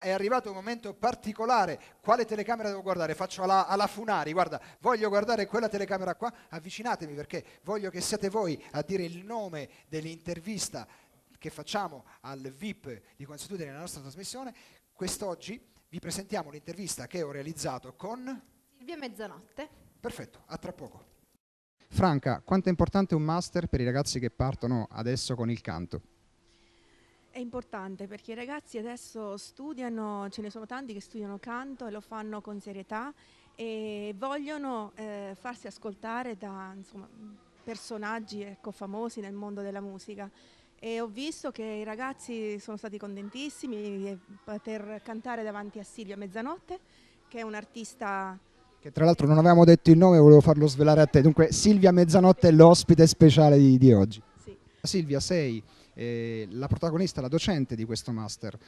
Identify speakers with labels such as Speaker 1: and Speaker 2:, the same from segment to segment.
Speaker 1: È arrivato un momento particolare. Quale telecamera devo guardare? Faccio alla, alla, Funari. Guarda, voglio guardare quella telecamera qua. Avvicinatemi perché voglio che siate voi a dire il nome dell'intervista che facciamo al VIP di Consuetudine nella nostra trasmissione. Quest'oggi vi presentiamo l'intervista che ho realizzato con
Speaker 2: Silvia Mezzanotte.
Speaker 1: Perfetto, a tra poco.
Speaker 3: Franca, quanto è importante un master per i ragazzi che partono adesso con il canto?
Speaker 4: È importante perché i ragazzi adesso studiano, ce ne sono tanti che studiano canto e lo fanno con serietà e vogliono eh, farsi ascoltare da insomma, personaggi ecco, famosi nel mondo della musica. E ho visto che i ragazzi sono stati contentissimi di poter cantare davanti a Silvia Mezzanotte, che è un artista
Speaker 3: che tra l'altro non avevamo detto il nome, volevo farlo svelare a te. Dunque Silvia Mezzanotte è l'ospite speciale di, di oggi. Silvia, sei eh, la protagonista, la docente di questo master.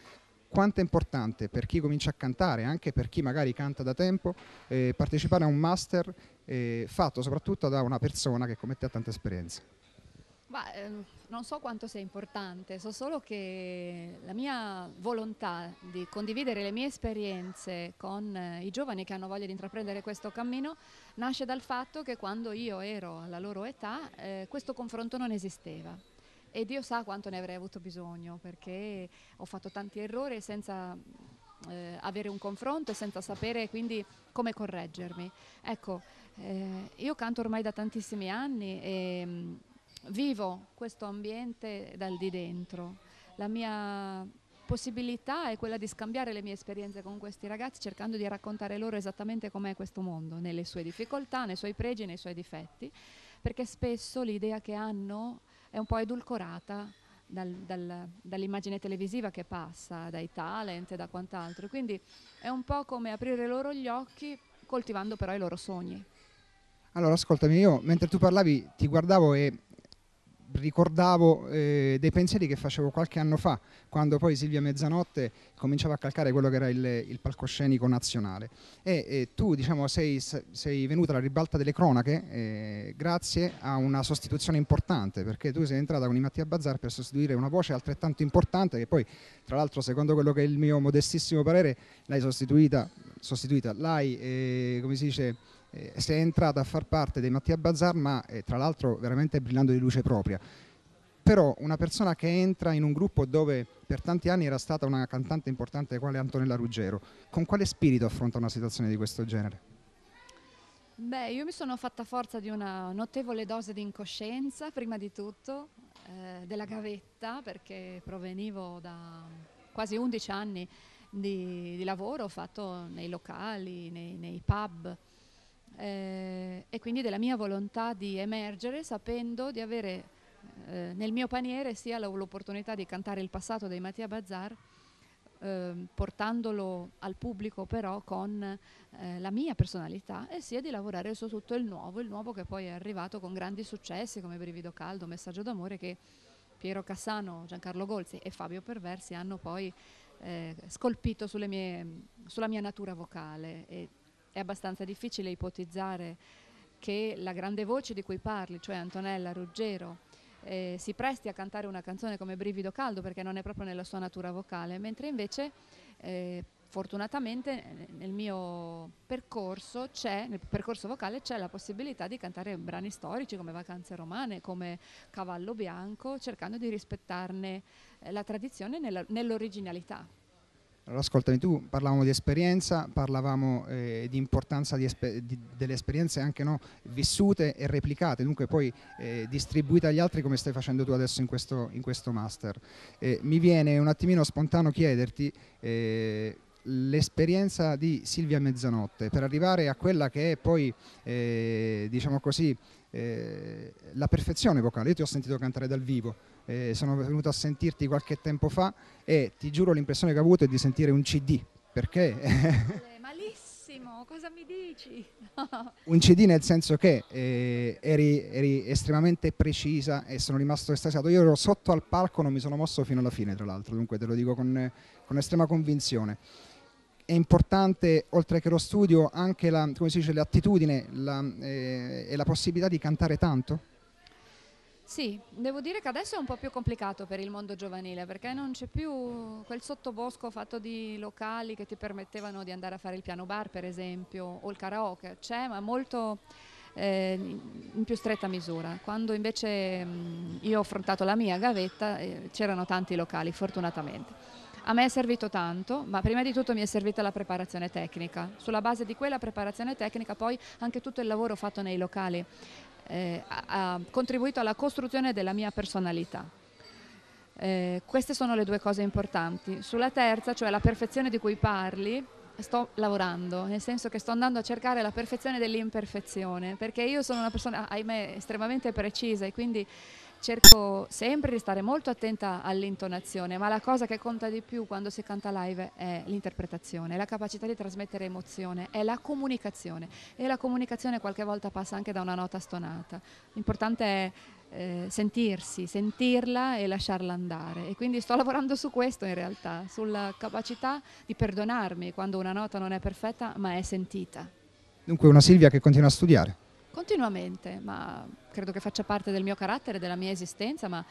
Speaker 3: Quanto è importante per chi comincia a cantare, anche per chi magari canta da tempo, eh, partecipare a un master eh, fatto soprattutto da una persona che come te ha tanta esperienza?
Speaker 5: Bah, ehm, non so quanto sia importante, so solo che la mia volontà di condividere le mie esperienze con eh, i giovani che hanno voglia di intraprendere questo cammino nasce dal fatto che quando io ero alla loro età eh, questo confronto non esisteva e Dio sa quanto ne avrei avuto bisogno perché ho fatto tanti errori senza eh, avere un confronto e senza sapere quindi come correggermi. Ecco, eh, io canto ormai da tantissimi anni e mm, vivo questo ambiente dal di dentro. La mia possibilità è quella di scambiare le mie esperienze con questi ragazzi cercando di raccontare loro esattamente com'è questo mondo, nelle sue difficoltà, nei suoi pregi, nei suoi difetti, perché spesso l'idea che hanno è un po' edulcorata dal, dal, dall'immagine televisiva che passa, dai talent e da quant'altro. Quindi è un po' come aprire loro gli occhi coltivando però i loro sogni.
Speaker 3: Allora ascoltami, io mentre tu parlavi ti guardavo e ricordavo eh, dei pensieri che facevo qualche anno fa, quando poi Silvia Mezzanotte cominciava a calcare quello che era il, il palcoscenico nazionale. E, e tu diciamo, sei, sei, venuta alla ribalta delle cronache eh, grazie a una sostituzione importante, perché tu sei entrata con i Mattia Bazzar per sostituire una voce altrettanto importante che poi, tra l'altro, secondo quello che è il mio modestissimo parere, l'hai sostituita, sostituita l'hai, eh, come si dice, eh, è entrata a far parte dei Mattia Bazar, ma eh, tra l'altro veramente brillando di luce propria. Però una persona che entra in un gruppo dove per tanti anni era stata una cantante importante quale Antonella Ruggero, con quale spirito affronta una situazione di questo genere?
Speaker 5: Beh, io mi sono fatta forza di una notevole dose di incoscienza, prima di tutto, eh, della gavetta, perché provenivo da quasi 11 anni di, di lavoro fatto nei locali, nei, nei pub, eh, e quindi della mia volontà di emergere sapendo di avere eh, nel mio paniere sia l'opportunità di cantare il passato dei Mattia Bazar eh, portandolo al pubblico però con eh, la mia personalità e sia di lavorare su tutto il nuovo, il nuovo che poi è arrivato con grandi successi come Brivido Caldo, Messaggio d'amore che Piero Cassano, Giancarlo Golzi e Fabio Perversi hanno poi eh, scolpito mie, sulla mia natura vocale e è abbastanza difficile ipotizzare che la grande voce di cui parli, cioè Antonella Ruggero, eh, si presti a cantare una canzone come Brivido Caldo perché non è proprio nella sua natura vocale, mentre invece eh, fortunatamente nel mio percorso nel percorso vocale c'è la possibilità di cantare brani storici come Vacanze Romane, come Cavallo Bianco, cercando di rispettarne eh, la tradizione nell'originalità.
Speaker 3: Allora, ascoltami, tu parlavamo di esperienza, parlavamo eh, di importanza di di, delle esperienze anche no, vissute e replicate, dunque poi eh, distribuite agli altri come stai facendo tu adesso in questo, in questo master. Eh, mi viene un attimino spontaneo chiederti eh, l'esperienza di Silvia Mezzanotte per arrivare a quella che è poi, eh, diciamo così, eh, la perfezione vocale. Io ti ho sentito cantare dal vivo eh, sono venuto a sentirti qualche tempo fa e ti giuro l'impressione che ho avuto è di sentire un CD, perché...
Speaker 5: Malissimo, cosa mi dici?
Speaker 3: un CD nel senso che eh, eri, eri, estremamente precisa e sono rimasto estasiato. Io ero sotto al palco, non mi sono mosso fino alla fine tra l'altro, dunque te lo dico con, con estrema convinzione è importante, oltre che lo studio, anche la, dice, l'attitudine la, eh, e la possibilità di cantare tanto?
Speaker 5: Sì, devo dire che adesso è un po' più complicato per il mondo giovanile perché non c'è più quel sottobosco fatto di locali che ti permettevano di andare a fare il piano bar per esempio o il karaoke, c'è ma molto eh, in più stretta misura. Quando invece mh, io ho affrontato la mia gavetta eh, c'erano tanti locali fortunatamente. A me è servito tanto, ma prima di tutto mi è servita la preparazione tecnica. Sulla base di quella preparazione tecnica poi anche tutto il lavoro fatto nei locali eh, ha, contribuito alla costruzione della mia personalità. Eh, queste sono le due cose importanti. Sulla terza, cioè la perfezione di cui parli, sto lavorando, nel senso che sto andando a cercare la perfezione dell'imperfezione, perché io sono una persona, ahimè, estremamente precisa e quindi cerco sempre di stare molto attenta all'intonazione, ma la cosa che conta di più quando si canta live è l'interpretazione, la capacità di trasmettere emozione, è la comunicazione e la comunicazione qualche volta passa anche da una nota stonata. L'importante è eh, sentirsi, sentirla e lasciarla andare e quindi sto lavorando su questo in realtà, sulla capacità di perdonarmi quando una nota non è perfetta ma è sentita.
Speaker 3: Dunque una Silvia che continua a studiare.
Speaker 5: Continuamente, ma credo che faccia parte del mio carattere, della mia esistenza, ma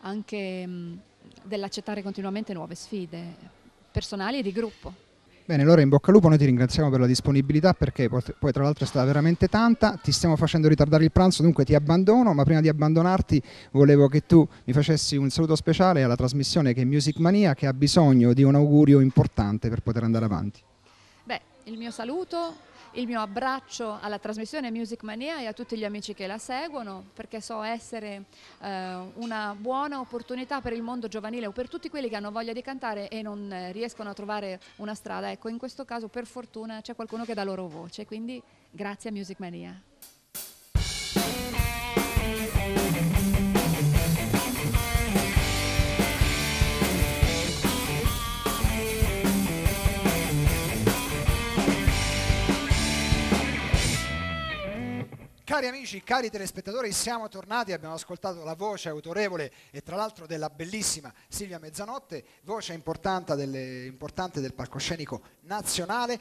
Speaker 5: anche mh, dell'accettare continuamente nuove sfide personali e di gruppo.
Speaker 3: Bene, allora in bocca al lupo, noi ti ringraziamo per la disponibilità perché poi tra l'altro è stata veramente tanta, ti stiamo facendo ritardare il pranzo, dunque ti abbandono, ma prima di abbandonarti volevo che tu mi facessi un saluto speciale alla trasmissione che è Music Mania che ha bisogno di un augurio importante per poter andare avanti.
Speaker 5: Beh, il mio saluto il mio abbraccio alla trasmissione Music Mania e a tutti gli amici che la seguono perché so essere eh, una buona opportunità per il mondo giovanile o per tutti quelli che hanno voglia di cantare e non eh, riescono a trovare una strada. Ecco, in questo caso per fortuna c'è qualcuno che dà loro voce, quindi grazie a Music Mania.
Speaker 1: Cari amici, cari telespettatori, siamo tornati, abbiamo ascoltato la voce autorevole e tra l'altro della bellissima Silvia Mezzanotte, voce importante, delle, importante del palcoscenico nazionale.